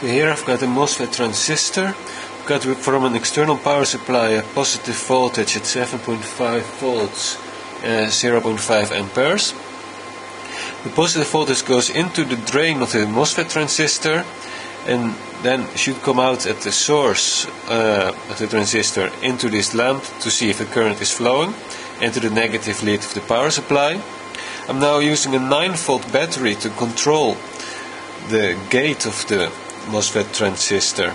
Here I've got a MOSFET transistor. I've got from an external power supply a positive voltage at 7.5 volts, uh, 0.5 amperes. The positive voltage goes into the drain of the MOSFET transistor and then should come out at the source uh, of the transistor into this lamp to see if a current is flowing into the negative lead of the power supply. I'm now using a 9 volt battery to control the gate of the MOSFET transistor.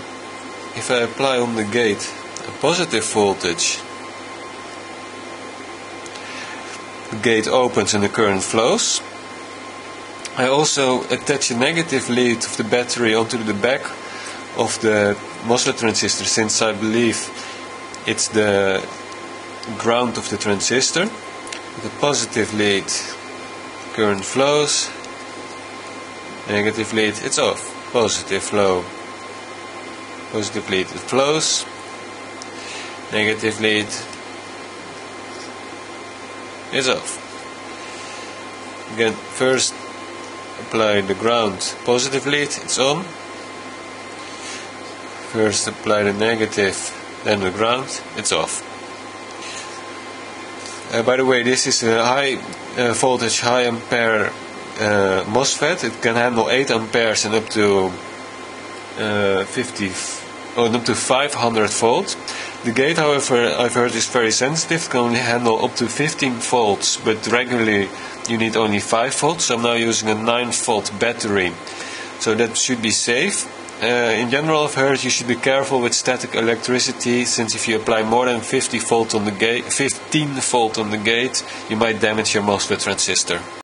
If I apply on the gate a positive voltage, the gate opens and the current flows. I also attach a negative lead of the battery onto the back of the MOSFET transistor since I believe it's the ground of the transistor. The positive lead current flows, negative lead it's off, positive flow, positive lead it flows, negative lead is off. Again, first apply the ground positive lead, it's on. First apply the negative, then the ground, it's off. Uh, by the way, this is a high uh, voltage, high ampere uh, MOSFET. It can handle 8 amperes and up to uh, 50, oh, up to 500 volts. The gate, however, I've heard is very sensitive. Can only handle up to 15 volts, but regularly you need only 5 volts. So I'm now using a 9 volt battery, so that should be safe. Uh, in general, I've heard you should be careful with static electricity, since if you apply more than 50 volt on the gate, 15 volt on the gate, you might damage your MOSFET transistor.